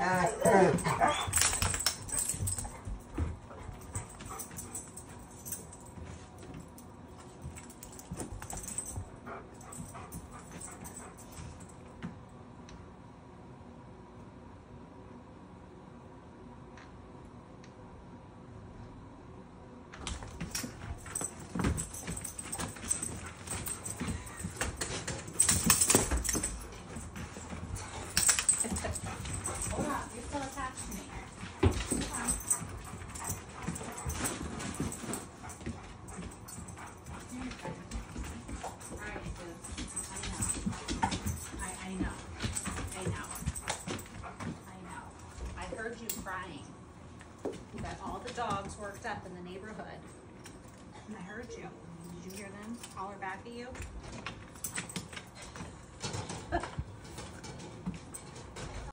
à, Hold up, you crying. You got all the dogs worked up in the neighborhood. And I heard you. Did you hear them holler back at you?